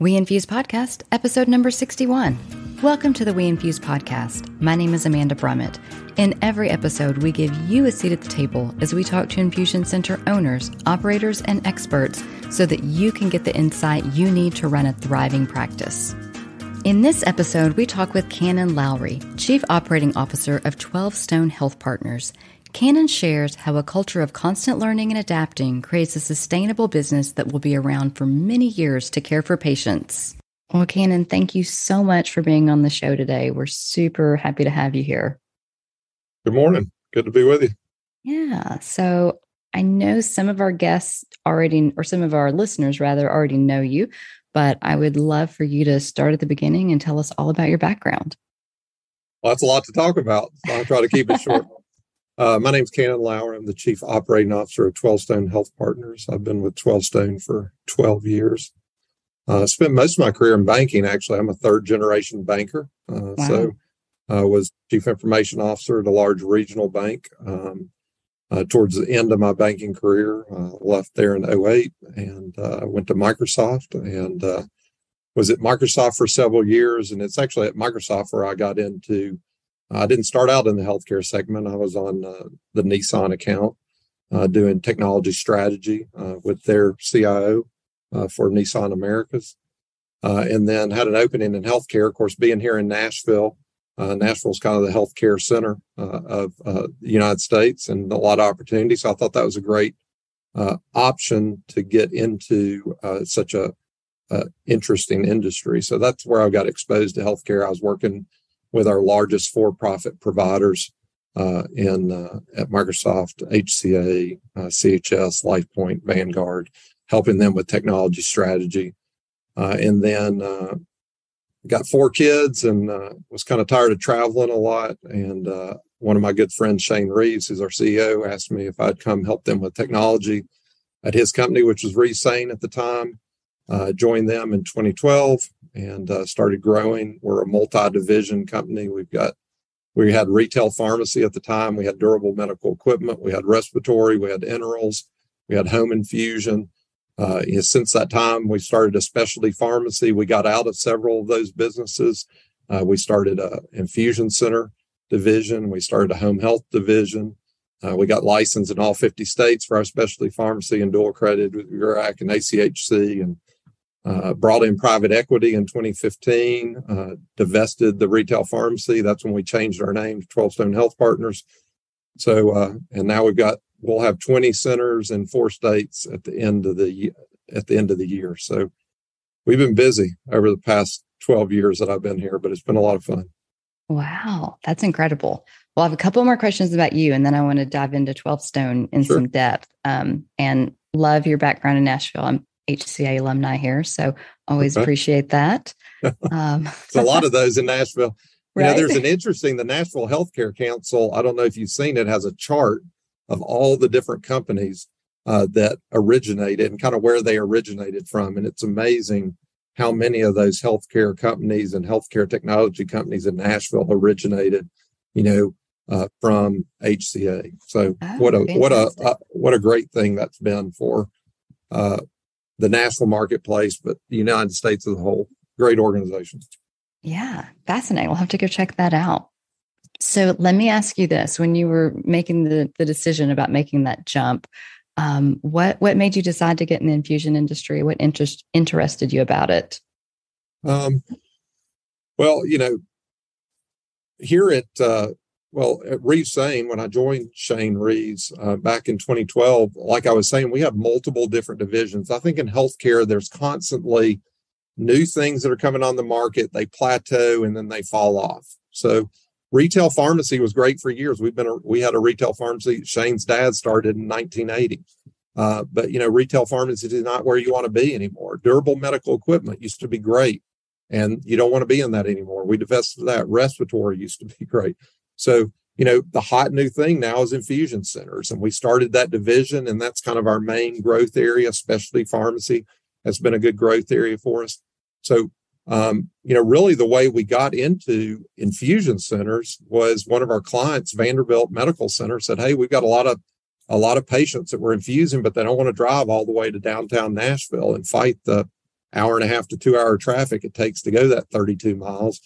We Infuse Podcast, episode number 61. Welcome to the We Infuse Podcast. My name is Amanda Brummett. In every episode, we give you a seat at the table as we talk to infusion center owners, operators, and experts so that you can get the insight you need to run a thriving practice. In this episode, we talk with Cannon Loughry, Chief Operating Officer of TwelveStone Health Partners. Cannon shares how a culture of constant learning and adapting creates a sustainable business that will be around for many years to care for patients. Well, Cannon, thank you so much for being on the show today. We're super happy to have you here. Good morning. Good to be with you. Yeah. So I know some of our guests already, or some of our listeners rather, already know you, but I would love for you to start at the beginning and tell us all about your background. Well, that's a lot to talk about. So I'll try to keep it short. Uh, my name is Cannon Loughry. I'm the Chief Operating Officer of TwelveStone Health Partners. I've been with TwelveStone for 12 years. Uh, spent most of my career in banking. Actually, I'm a third generation banker. Uh, wow. So, I was Chief Information Officer at a large regional bank. Um, uh, towards the end of my banking career, uh, left there in 08 and uh, went to Microsoft and was at Microsoft for several years. And it's actually at Microsoft where I got into I didn't start out in the healthcare segment. I was on uh, the Nissan account uh, doing technology strategy uh, with their CIO uh, for Nissan Americas. Uh, and then had an opening in healthcare. Of course, being here in Nashville, uh, Nashville is kind of the healthcare center of the United States and a lot of opportunities. So I thought that was a great option to get into such a interesting industry. So that's where I got exposed to healthcare. I was working with our largest for-profit providers uh, in uh, at Microsoft, HCA, uh, CHS, LifePoint, Vanguard, helping them with technology strategy, uh, and then uh, got four kids and uh, was kind of tired of traveling a lot. And one of my good friends, Shane Reeves, who's our CEO, asked me if I'd come help them with technology at his company, which was Reeves-Sain at the time. Joined them in 2012 and uh, started growing. We're a multi-division company. We've got we had retail pharmacy at the time. We had durable medical equipment. We had respiratory. We had enterals. We had home infusion. Uh, since that time, we started a specialty pharmacy. We got out of several of those businesses. Uh, we started a infusion center division. We started a home health division. Uh, we got licensed in all 50 states for our specialty pharmacy and dual accredited with URAC and ACHC and uh, brought in private equity in 2015, uh, divested the retail pharmacy. That's when we changed our name to TwelveStone Health Partners. So, uh, and now we've got we'll have 20 centers in four states at the end of the at the end of the year. So, we've been busy over the past 12 years that I've been here, but it's been a lot of fun. Wow, that's incredible. Well, I have a couple more questions about you, and then I want to dive into TwelveStone in sure. some depth. Um, and love your background in Nashville. I'm HCA alumni here, so always okay. appreciate that. Um, a lot of those in Nashville. You right? know, there's an interesting the Nashville Healthcare Council. I don't know if you've seen it has a chart of all the different companies uh, that originated and kind of where they originated from, and it's amazing how many of those healthcare companies and healthcare technology companies in Nashville originated. You know, uh, from HCA. So oh, what a what a uh, what a great thing that's been for uh, the national marketplace, but the United States as a whole. Great organization. Yeah, fascinating. We'll have to go check that out. So let me ask you this: When you were making the the decision about making that jump, um, what what made you decide to get in the infusion industry? What interest interested you about it? Um, well, you know, here at uh, well, at Reeves-Sain, when I joined Shane Reeves uh, back in 2012, like I was saying, we have multiple different divisions. I think in healthcare, there's constantly new things that are coming on the market. They plateau and then they fall off. So retail pharmacy was great for years. We've been a, we had a retail pharmacy. Shane's dad started in 1980. Uh, but you know, retail pharmacy is not where you want to be anymore. Durable medical equipment used to be great, and you don't want to be in that anymore. We divested that. Respiratory used to be great. So, you know, the hot new thing now is infusion centers. And we started that division, and that's kind of our main growth area. Specialty pharmacy has been a good growth area for us. So, um, you know, really the way we got into infusion centers was one of our clients, Vanderbilt Medical Center, said, Hey, we've got a lot of a lot of patients that we're infusing, but they don't want to drive all the way to downtown Nashville and fight the hour and a half to two hour traffic it takes to go that 32 miles.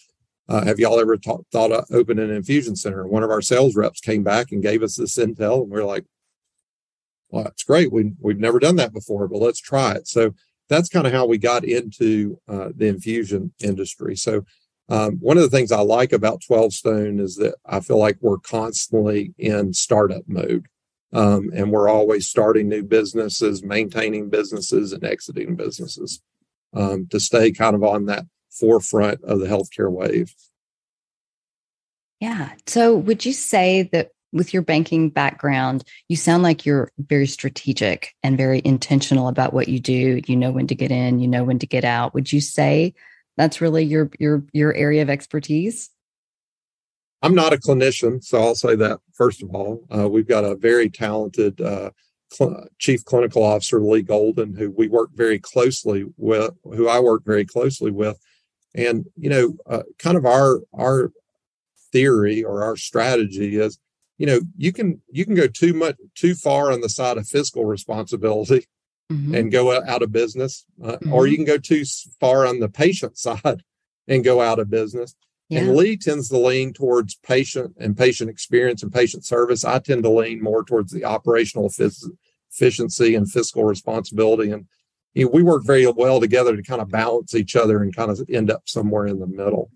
Uh, have y'all ever ta- thought of opening an infusion center? One of our sales reps came back and gave us this intel, and we are like, well, that's great. We, we've never done that before, but let's try it. So that's kind of how we got into uh, the infusion industry. So um, one of the things I like about TwelveStone is that I feel like we're constantly in startup mode. Um, and we're always starting new businesses, maintaining businesses, and exiting businesses um, to stay kind of on that forefront of the healthcare wave. Yeah. So, would you say that with your banking background, you sound like you're very strategic and very intentional about what you do. You know when to get in, you know when to get out. Would you say that's really your your your area of expertise? I'm not a clinician, so I'll say that first of all. Uh, we've got a very talented uh, cl- chief clinical officer, Lee Golden, who we work very closely with, who I work very closely with, and you know, uh, kind of our our theory or our strategy is, you know, you can you can go too much too far on the side of fiscal responsibility, mm-hmm. and go out of business, uh, mm-hmm. or you can go too far on the patient side and go out of business. Yeah. And Lee tends to lean towards patient and patient experience and patient service. I tend to lean more towards the operational efficiency and fiscal responsibility. And you know, we work very well together to kind of balance each other and kind of end up somewhere in the middle.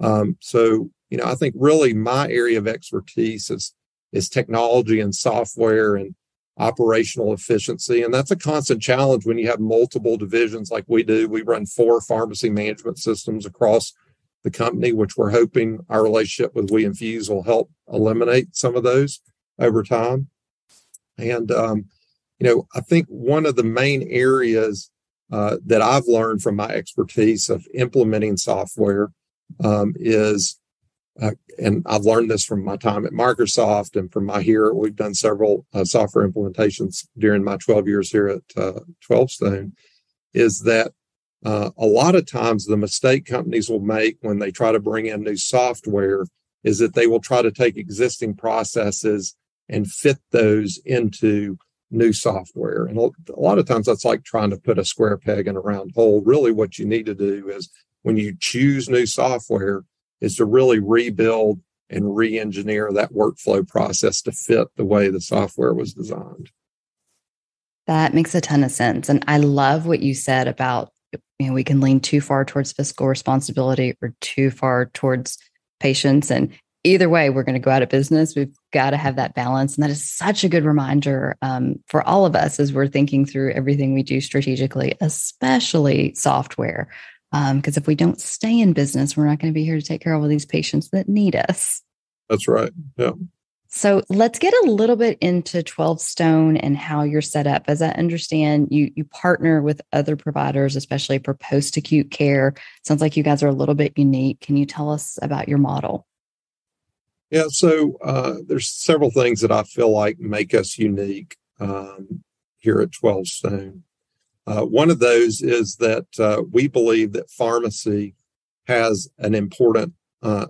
Um, so, you know, I think really my area of expertise is is technology and software and operational efficiency. And that's a constant challenge when you have multiple divisions like we do. We run four pharmacy management systems across the company, which we're hoping our relationship with We Infuse will help eliminate some of those over time. And, um, you know, I think one of the main areas uh, that I've learned from my expertise of implementing software um, is uh, and I've learned this from my time at Microsoft and from my here. We've done several uh, software implementations during my 12 years here at uh, TwelveStone. Is that uh, a lot of times the mistake companies will make when they try to bring in new software is that they will try to take existing processes and fit those into new software. And a lot of times that's like trying to put a square peg in a round hole. Really, what you need to do is when you choose new software, is to really rebuild and re-engineer that workflow process to fit the way the software was designed. That makes a ton of sense. And I love what you said about you know we can lean too far towards fiscal responsibility or too far towards patients and either way we're going to go out of business we've got to have that balance and that is such a good reminder um, for all of us as we're thinking through everything we do strategically especially software because um, if we don't stay in business, we're not going to be here to take care of all these patients that need us. That's right. Yeah. So let's get a little bit into TwelveStone and how you're set up. As I understand, you you partner with other providers, especially for post acute care. Sounds like you guys are a little bit unique. Can you tell us about your model? Yeah, so uh, there's several things that I feel like make us unique um, here at TwelveStone. Uh, one of those is that uh, we believe that pharmacy has an important uh,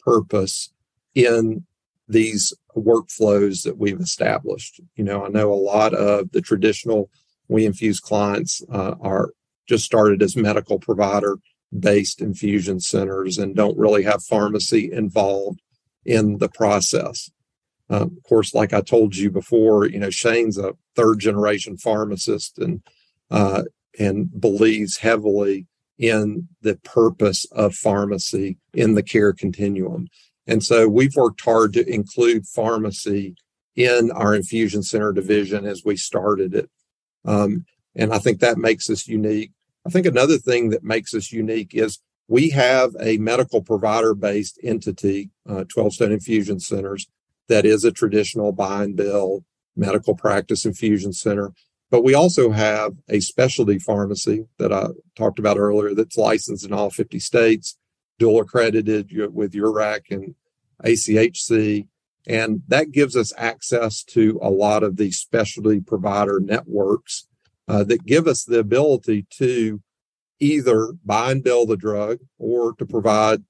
purpose in these workflows that we've established. You know, I know a lot of the traditional We Infuse clients uh, are just started as medical provider based infusion centers and don't really have pharmacy involved in the process. Um, of course, like I told you before, you know, Shane's a third generation pharmacist and uh, and believes heavily in the purpose of pharmacy in the care continuum. And so we've worked hard to include pharmacy in our infusion center division as we started it. Um, and I think that makes us unique. I think another thing that makes us unique is we have a medical provider based entity, uh, TwelveStone Infusion Centers, that is a traditional buy and bill medical practice infusion center. But we also have a specialty pharmacy that I talked about earlier that's licensed in all 50 states, dual accredited with URAC and ACHC. And that gives us access to a lot of these specialty provider networks uh, that give us the ability to either buy and bill the drug or to provide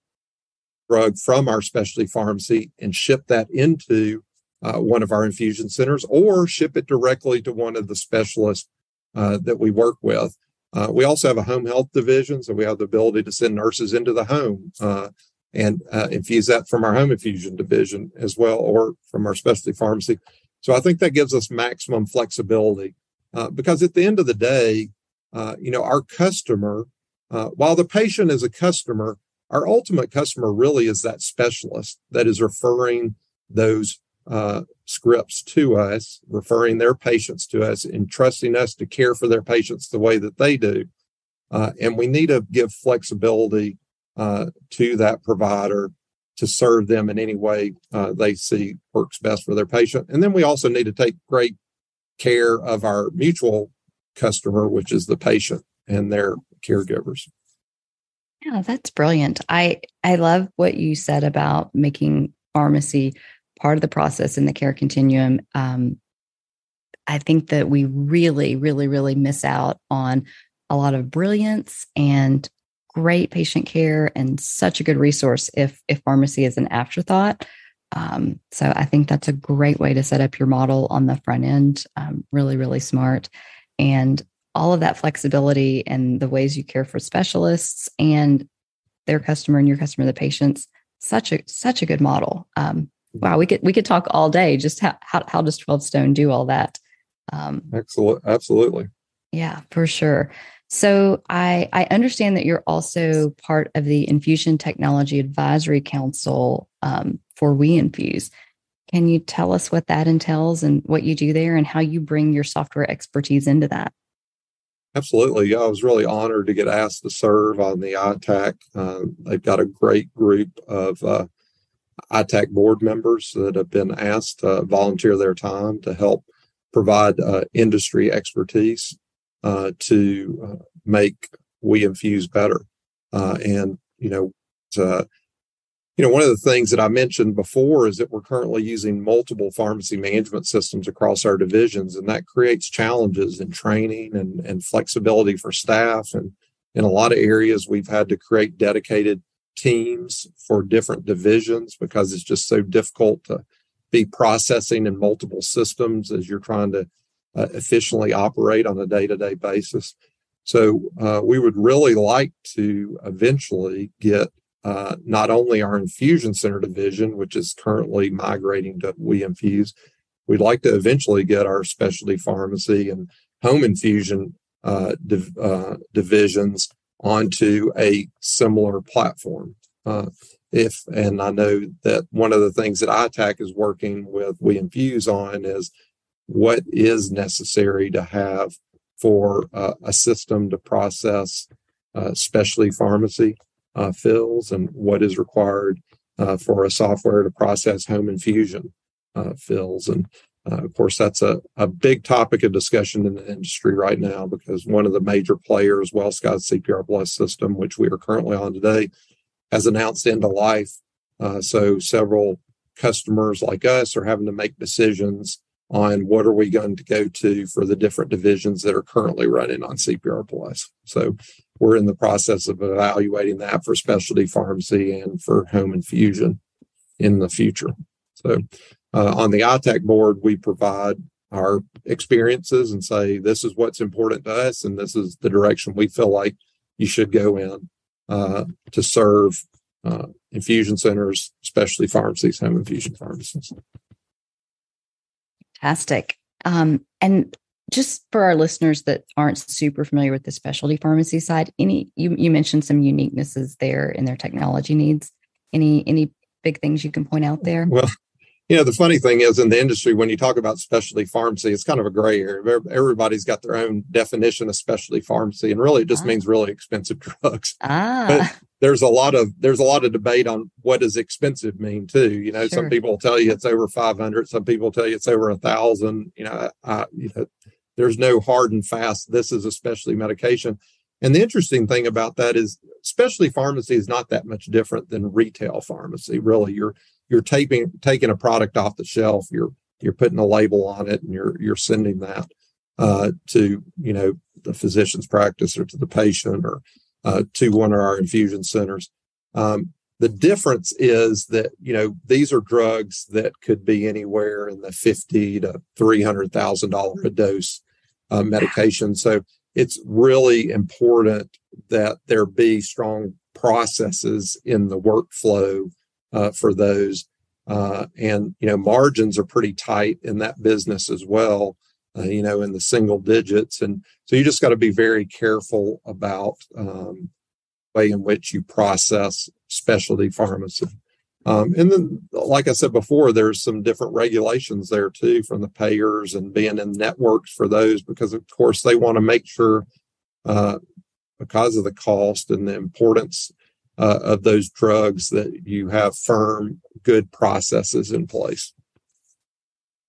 drug from our specialty pharmacy and ship that into uh, one of our infusion centers or ship it directly to one of the specialists uh, that we work with. Uh, we also have a home health division, so we have the ability to send nurses into the home uh, and uh, infuse that from our home infusion division as well, or from our specialty pharmacy. So I think that gives us maximum flexibility uh, because at the end of the day, uh, you know, our customer, uh, while the patient is a customer, our ultimate customer really is that specialist that is referring those uh, scripts to us, referring their patients to us, and trusting us to care for their patients the way that they do. Uh, and we need to give flexibility uh, to that provider to serve them in any way they see works best for their patient. And then we also need to take great care of our mutual customer, which is the patient and their caregivers. Yeah, that's brilliant. I I love what you said about making pharmacy part of the process in the care continuum. Um, I think that we really, really, really miss out on a lot of brilliance and great patient care and such a good resource if if pharmacy is an afterthought. Um, so I think that's a great way to set up your model on the front end. Um, really, really smart, and all of that flexibility and the ways you care for specialists and their customer and your customer, the patients. Such a such a good model. Um, wow, we could we could talk all day. Just how how, how does TwelveStone do all that? Um, Excellent, absolutely. Yeah, for sure. So I I understand that you're also part of the Infusion Technology Advisory Council um, for We Infuse. Can you tell us what that entails and what you do there, and how you bring your software expertise into that? Absolutely. Yeah, I was really honored to get asked to serve on the ITAC. Uh, they've got a great group of uh, ITAC board members that have been asked to volunteer their time to help provide uh, industry expertise uh, to uh, make We Infuse better. Uh, and, you know, uh, you know, one of the things that I mentioned before is that we're currently using multiple pharmacy management systems across our divisions, and that creates challenges in training and, and flexibility for staff. And in a lot of areas, we've had to create dedicated teams for different divisions because it's just so difficult to be processing in multiple systems as you're trying to uh, efficiently operate on a day-to-day basis. So uh, we would really like to eventually get uh, not only our infusion center division, which is currently migrating to We Infuse, we'd like to eventually get our specialty pharmacy and home infusion uh, div- uh, divisions onto a similar platform. Uh, if and I know that one of the things that ITAC is working with We Infuse on is what is necessary to have for uh, a system to process uh, specialty pharmacy uh, fills and what is required uh, for a software to process home infusion uh, fills and uh, of course, that's a, a big topic of discussion in the industry right now because one of the major players, WellSky's CPR Plus system, which we are currently on today, has announced end of life. Uh, so several customers like us are having to make decisions on what are we going to go to for the different divisions that are currently running on CPR Plus. So we're in the process of evaluating that for specialty pharmacy and for home infusion in the future. So uh, on the ITAC board, we provide our experiences and say, this is what's important to us, and this is the direction we feel like you should go in uh, to serve uh, infusion centers, especially pharmacies, home infusion pharmacies. Fantastic. Um, and just for our listeners that aren't super familiar with the specialty pharmacy side, any you, you mentioned some uniquenesses there in their technology needs. Any any big things you can point out there? Well, you know the funny thing is in the industry when you talk about specialty pharmacy it's kind of a gray area everybody's got their own definition of specialty pharmacy and really it just ah. means really expensive drugs ah. but there's a lot of there's a lot of debate on what does expensive mean too you know sure. some people tell you it's over 500 some people tell you it's over a thousand you know I, you know there's no hard and fast this is a specialty medication. And the interesting thing about that is specialty pharmacy is not that much different than retail pharmacy really. You're you're taking taking a product off the shelf you're you're putting a label on it and you're you're sending that uh, to you know the physician's practice or to the patient or uh, to one of our infusion centers. Um, the difference is that you know these are drugs that could be anywhere in the fifty to three hundred thousand dollar a dose uh, medication. So it's really important that there be strong processes in the workflow uh, for those. Uh, and you know margins are pretty tight in that business as well. Uh, you know, in the single digits, and so you just got to be very careful about um, way in which you process specialty pharmacy. Um, and then, like I said before, there's some different regulations there too from the payers and being in networks for those because, of course, they want to make sure, uh, because of the cost and the importance uh, of those drugs, that you have firm, good processes in place.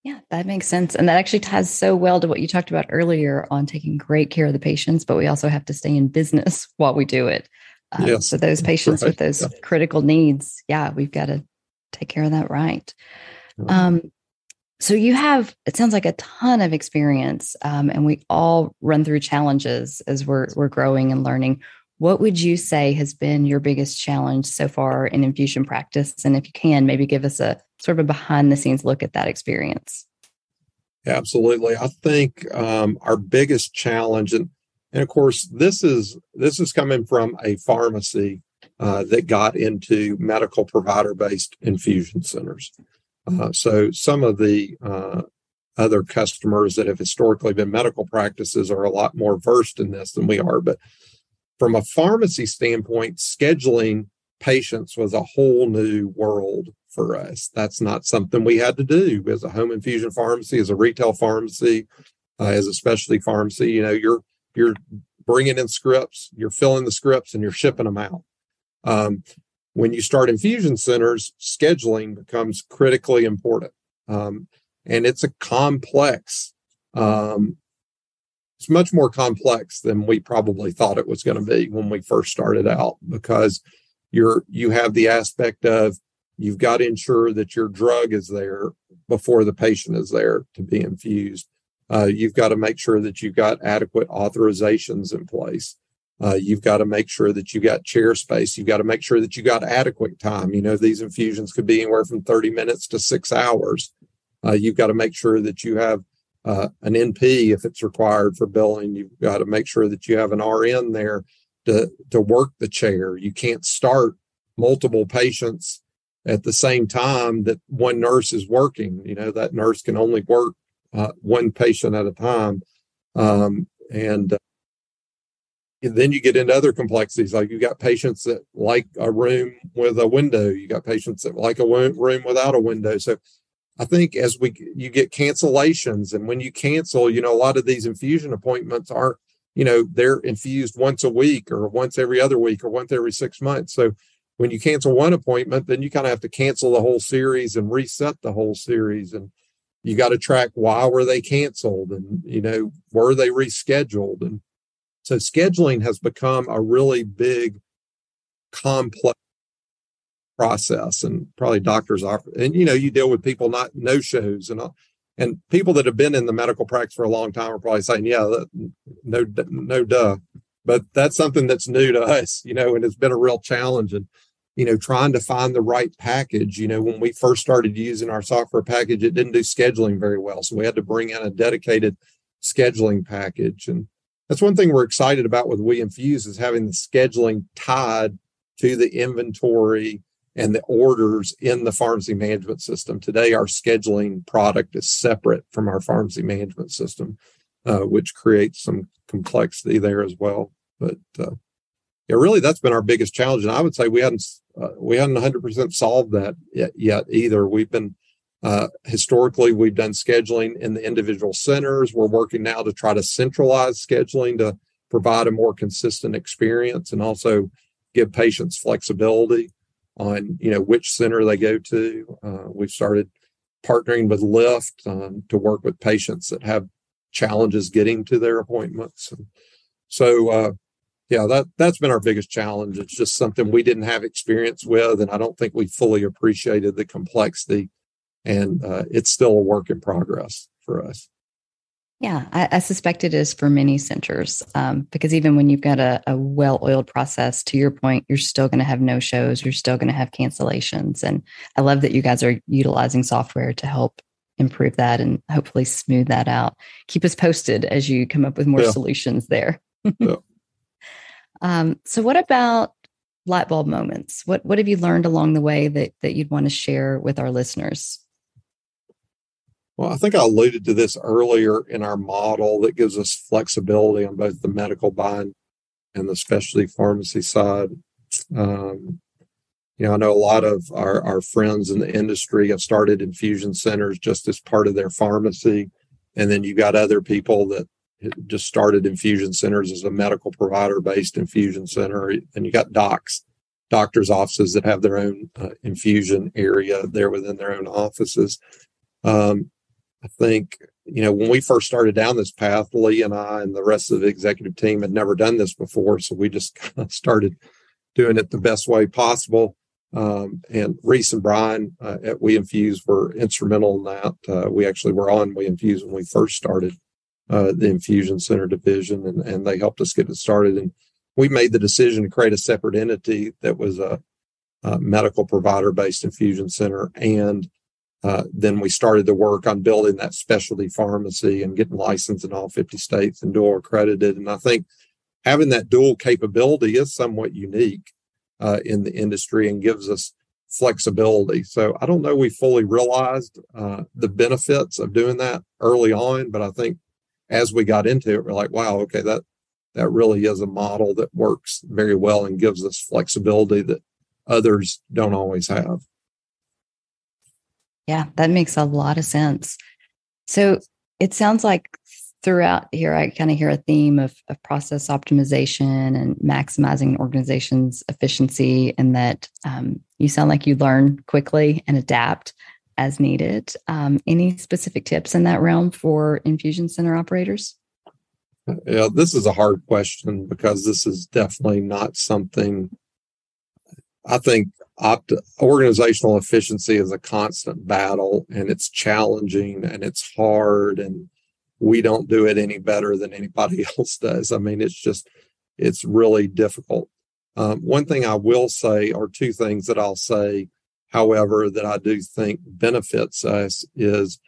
Yeah, that makes sense. And that actually ties so well to what you talked about earlier on taking great care of the patients, but we also have to stay in business while we do it. Um, yes. So those patients right. with those yeah. critical needs, yeah, we've got to take care of that right. Um, so you have, it sounds like a ton of experience, um, and we all run through challenges as we're we're growing and learning. What would you say has been your biggest challenge so far in infusion practice? And if you can, maybe give us a sort of a behind the scenes look at that experience. Absolutely, I think um, our biggest challenge, and and of course, this is this is coming from a pharmacy uh, that got into medical provider based infusion centers. Uh, so some of the uh, other customers that have historically been medical practices are a lot more versed in this than we are. But from a pharmacy standpoint, scheduling patients was a whole new world for us. That's not something we had to do as a home infusion pharmacy, as a retail pharmacy, uh, as a specialty pharmacy. You know, you're you're bringing in scripts, you're filling the scripts, and you're shipping them out. Um, when you start infusion centers, scheduling becomes critically important. Um, and it's a complex, um, it's much more complex than we probably thought it was going to be when we first started out because you're you have the aspect of you've got to ensure that your drug is there before the patient is there to be infused uh, you've got to make sure that you've got adequate authorizations in place. Uh, you've got to make sure that you've got chair space. You've got to make sure that you've got adequate time. You know, these infusions could be anywhere from 30 minutes to six hours. Uh, you've got to make sure that you have uh, an NP if it's required for billing. You've got to make sure that you have an RN there to, to work the chair. You can't start multiple patients at the same time that one nurse is working. You know, that nurse can only work uh, one patient at a time. Um, and, uh, and then you get into other complexities, like you got patients that like a room with a window, you got patients that like a room without a window. So I think as we you get cancellations, and when you cancel, you know, a lot of these infusion appointments aren't, you know, they're infused once a week or once every other week or once every six months. So when you cancel one appointment, then you kind of have to cancel the whole series and reset the whole series. And you got to track why were they canceled and you know were they rescheduled? And so scheduling has become a really big complex process and probably doctors offer and you know you deal with people not no shows and and people that have been in the medical practice for a long time are probably saying yeah that, no no duh. But that's something that's new to us you know and it's been a real challenge and you know, trying to find the right package. You know, when we first started using our software package, it didn't do scheduling very well. So we had to bring in a dedicated scheduling package. And that's one thing we're excited about with We Infuse is having the scheduling tied to the inventory and the orders in the pharmacy management system. Today, our scheduling product is separate from our pharmacy management system, uh, which creates some complexity there as well. But uh, yeah, really, that's been our biggest challenge, and I would say we hadn't uh, we hadn't 100% solved that yet, yet either. We've been uh, historically we've done scheduling in the individual centers. We're working now to try to centralize scheduling to provide a more consistent experience and also give patients flexibility on you know which center they go to. Uh, we've started partnering with Lyft um, to work with patients that have challenges getting to their appointments. And so uh, yeah, that that's been our biggest challenge. It's just something we didn't have experience with, and I don't think we fully appreciated the complexity. And uh, it's still a work in progress for us. Yeah, I, I suspect it is for many centers um, because even when you've got a, a well-oiled process, to your point, you're still going to have no shows. You're still going to have cancellations, and I love that you guys are utilizing software to help improve that and hopefully smooth that out. Keep us posted as you come up with more yeah. solutions there. yeah. Um, so, what about light bulb moments? What what have you learned along the way that that you'd want to share with our listeners? Well, I think I alluded to this earlier in our model that gives us flexibility on both the medical buying and the specialty pharmacy side. Um, you know, I know a lot of our, our friends in the industry have started infusion centers just as part of their pharmacy. And then you got other people that just started infusion centers as a medical provider based infusion center. And you got docs, doctors' offices that have their own uh, infusion area there within their own offices. Um, I think, you know, when we first started down this path, Lee and I and the rest of the executive team had never done this before. So we just kind of started doing it the best way possible. Um, and Reese and Brian uh, at We Infuse were instrumental in that. Uh, we actually were on We Infuse when we first started uh, the infusion center division, and, and they helped us get it started. And we made the decision to create a separate entity that was a, a medical provider based infusion center and uh, then we started the work on building that specialty pharmacy and getting licensed in all 50 states and dual accredited. And I think having that dual capability is somewhat unique uh, in the industry and gives us flexibility. So I don't know we fully realized uh, the benefits of doing that early on, but I think as we got into it, we're like, wow, okay, that that really is a model that works very well and gives us flexibility that others don't always have. Yeah, that makes a lot of sense. So it sounds like throughout here, I kind of hear a theme of, of process optimization and maximizing an organization's efficiency, and that um, you sound like you learn quickly and adapt as needed. Um, any specific tips in that realm for infusion center operators? Yeah, this is a hard question because this is definitely not something I think opt- organizational efficiency is a constant battle and it's challenging and it's hard and we don't do it any better than anybody else does. I mean, it's just, it's really difficult. Um, one thing I will say, or two things that I'll say, however, that I do think benefits us is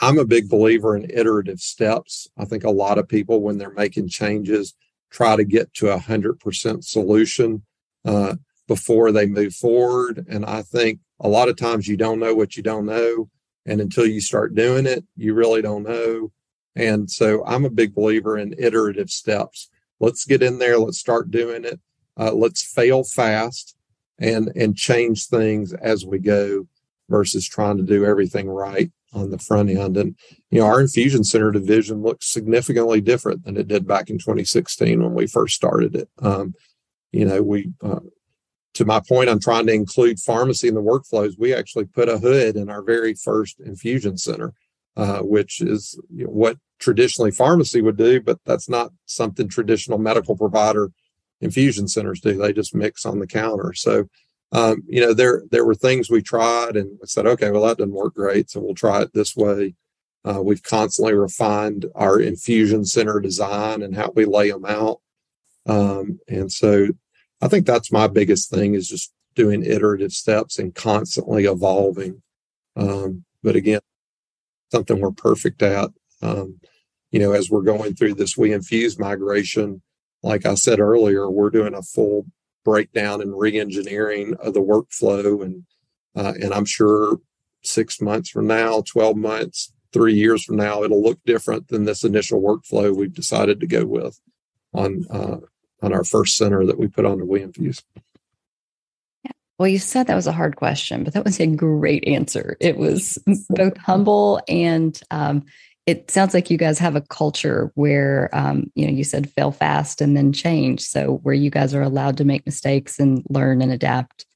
I'm a big believer in iterative steps. I think a lot of people, when they're making changes, try to get to a hundred percent solution. Uh, before they move forward. And I think a lot of times you don't know what you don't know. And until you start doing it, you really don't know. And so I'm a big believer in iterative steps. Let's get in there. Let's start doing it. Uh, let's fail fast and, and change things as we go versus trying to do everything right on the front end. And, you know, our infusion center division looks significantly different than it did back in 2016 when we first started it. Um, you know, we, uh, to my point on trying to include pharmacy in the workflows, we actually put a hood in our very first infusion center, uh, which is you know, what traditionally pharmacy would do, but that's not something traditional medical provider infusion centers do. They just mix on the counter. So, um, you know, there there were things we tried and we said, okay, well that doesn't work great, so we'll try it this way. Uh, we've constantly refined our infusion center design and how we lay them out. Um, and so I think that's my biggest thing is just doing iterative steps and constantly evolving. Um, but again, something we're perfect at. Um, you know, as we're going through this We Infuse migration, like I said earlier, we're doing a full breakdown and re-engineering of the workflow, and uh, and I'm sure six months from now, twelve months, three years from now, it'll look different than this initial workflow we've decided to go with on uh, on our first center that we put on the We Yeah. Well, you said that was a hard question, but that was a great answer. It was both humble and um, it sounds like you guys have a culture where um, you know you said fail fast and then change. So where you guys are allowed to make mistakes and learn and adapt.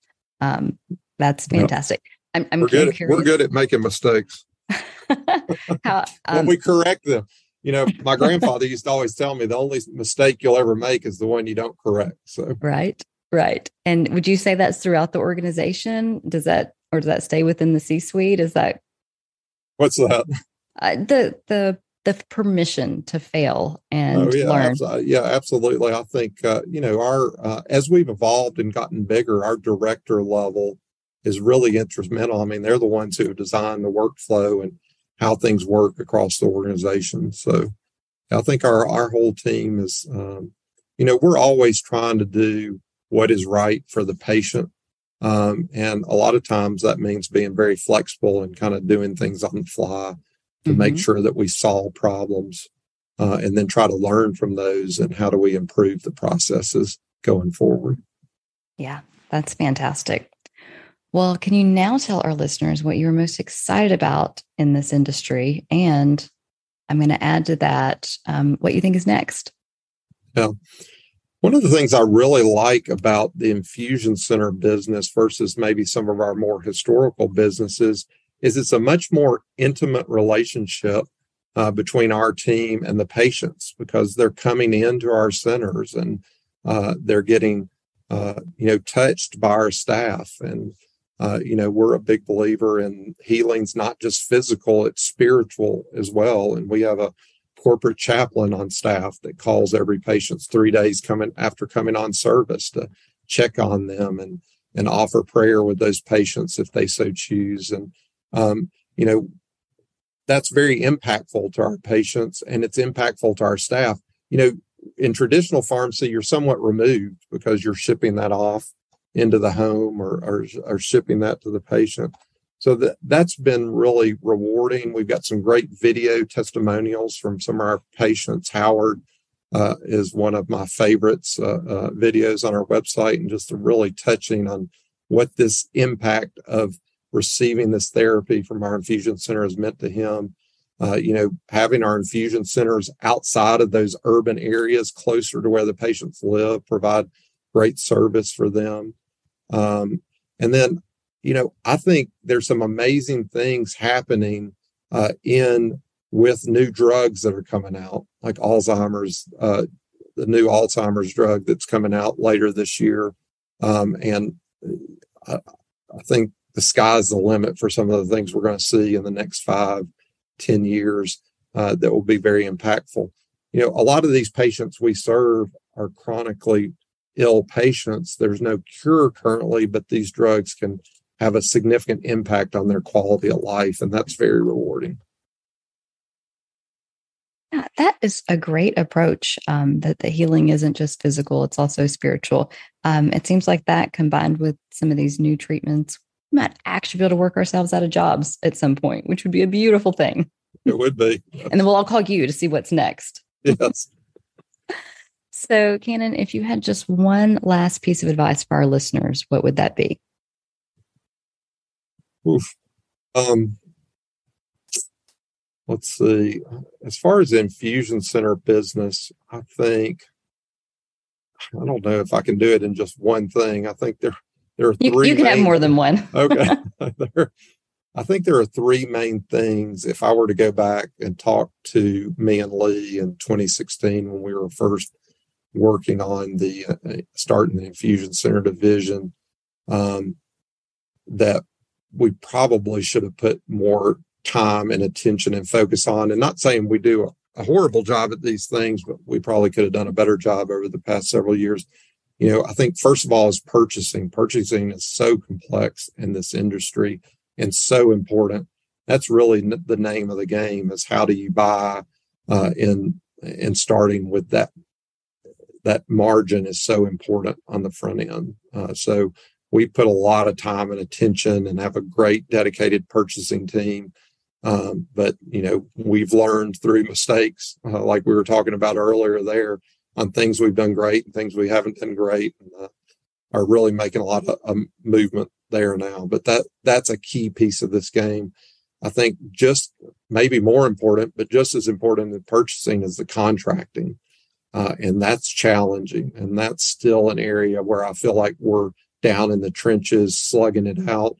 Um, that's fantastic. I'm, I'm we're good. At, we're good at making mistakes. How, um, we correct them you know, my grandfather used to always tell me the only mistake you'll ever make is the one you don't correct. So right, right. And would you say that's throughout the organization? Does that or does that stay within the C-suite? Is that what's that? Uh, the the the permission to fail and oh, yeah, learn. Abs- yeah, absolutely. I think uh, you know our uh, as we've evolved and gotten bigger, our director level is really instrumental. I mean, they're the ones who design the workflow and how things work across the organization. So I think our, our whole team is, um, you know, we're always trying to do what is right for the patient. Um, and a lot of times that means being very flexible and kind of doing things on the fly to mm-hmm. make sure that we solve problems uh, and then try to learn from those and how do we improve the processes going forward. Yeah, that's fantastic. Well, can you now tell our listeners what you're most excited about in this industry? And I'm going to add to that um, what you think is next. Yeah. One of the things I really like about the infusion center business versus maybe some of our more historical businesses is it's a much more intimate relationship uh, between our team and the patients because they're coming into our centers and uh, they're getting uh, you know touched by our staff. And uh, you know we're a big believer in healing's not just physical it's spiritual as well. And we have a corporate chaplain on staff that calls every patient's three days coming after coming on service to check on them and and offer prayer with those patients if they so choose. And um, you know that's very impactful to our patients and it's impactful to our staff. You know in traditional pharmacy you're somewhat removed because you're shipping that off into the home or, or, or shipping that to the patient. So that that's been really rewarding. We've got some great video testimonials from some of our patients. Howard uh, is one of my favorites uh, uh, videos on our website and just really touching on what this impact of receiving this therapy from our infusion center has meant to him. Uh, you know, having our infusion centers outside of those urban areas, closer to where the patients live, provide great service for them. Um, and then, you know, I think there's some amazing things happening uh, in with new drugs that are coming out, like Alzheimer's, uh, the new Alzheimer's drug that's coming out later this year. Um, and uh, I, I think the sky's the limit for some of the things we're going to see in the next five, ten years uh, that will be very impactful. You know, a lot of these patients we serve are chronically ill patients. There's no cure currently, but these drugs can have a significant impact on their quality of life, and that's very rewarding. Yeah, that is a great approach. Um, that the healing isn't just physical; it's also spiritual. Um, it seems like that combined with some of these new treatments might actually be able to work ourselves out of jobs at some point, which would be a beautiful thing. It would be. and then we'll all call you to see what's next. Yes. so, Cannon, if you had just one last piece of advice for our listeners, what would that be? Oof. Um, let's see. As far as infusion center business, I think I don't know if I can do it in just one thing. I think there there are you, three. You can main, have more than one. okay. there, I think there are three main things. If I were to go back and talk to me and Lee in 2016 when we were first working on the uh, starting the infusion center division, um, that we probably should have put more time and attention and focus on. And not saying we do a, a horrible job at these things, but we probably could have done a better job over the past several years you know, I think first of all is purchasing. Purchasing is so complex in this industry and so important. That's really the name of the game is how do you buy uh, in in starting with that that margin is so important on the front end. Uh, so we put a lot of time and attention and have a great dedicated purchasing team. Um, but you know we've learned through mistakes, uh, like we were talking about earlier there, on things we've done great and things we haven't done great and uh, are really making a lot of um, movement there now. But that that's a key piece of this game. I think just maybe more important but just as important in purchasing is the contracting uh, and that's challenging and that's still an area where i feel like we're down in the trenches slugging it out.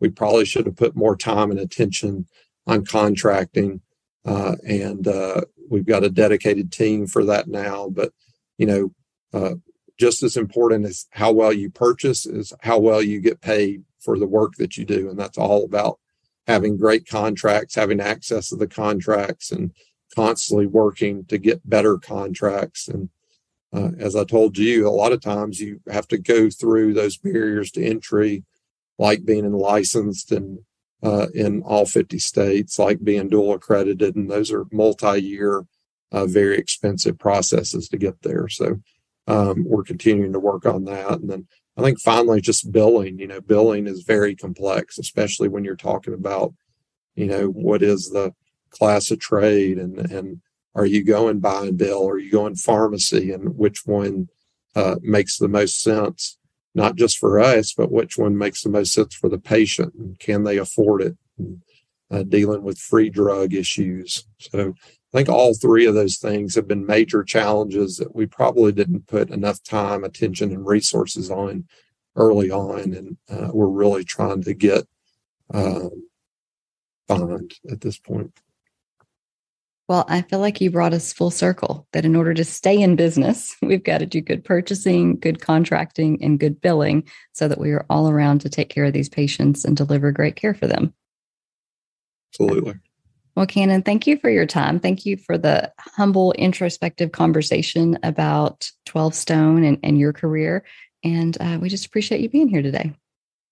We probably should have put more time and attention on contracting uh, and uh, we've got a dedicated team for that now. But you know, uh, just as important as how well you purchase is how well you get paid for the work that you do, and that's all about having great contracts, having access to the contracts, and constantly working to get better contracts. And uh, as I told you, a lot of times you have to go through those barriers to entry, like being licensed and uh, in all 50 states, like being dual accredited, and those are multi-year, uh, very expensive processes to get there. So um, we're continuing to work on that, and then I think finally just billing. You know, billing is very complex, especially when you're talking about, you know, what is the class of trade and and are you going buy and bill? Are you going pharmacy? And which one uh, makes the most sense? Not just for us, but which one makes the most sense for the patient and can they afford it? And, uh, dealing with free drug issues. So I think all three of those things have been major challenges that we probably didn't put enough time, attention, and resources on early on. And uh, we're really trying to get um, at this point. Well, I feel like you brought us full circle that in order to stay in business, we've got to do good purchasing, good contracting, and good billing so that we are all around to take care of these patients and deliver great care for them. Absolutely. Well, Cannon, thank you for your time. Thank you for the humble, introspective conversation about TwelveStone and, and your career. And uh, we just appreciate you being here today.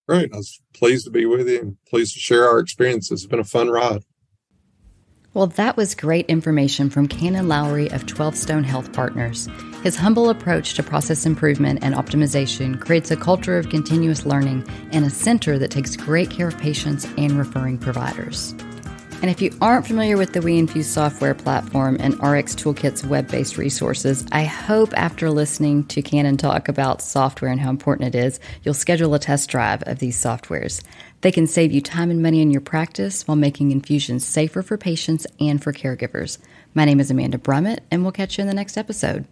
Great. I was pleased to be with you and pleased to share our experiences. It's been a fun ride. Well, that was great information from Cannon Loughry of TwelveStone Health Partners. His humble approach to process improvement and optimization creates a culture of continuous learning and a center that takes great care of patients and referring providers. And if you aren't familiar with the WeInfuse software platform and RX Toolkit's web based resources, I hope after listening to Cannon talk about software and how important it is, you'll schedule a test drive of these softwares. They can save you time and money in your practice while making infusions safer for patients and for caregivers. My name is Amanda Brummett, and we'll catch you in the next episode.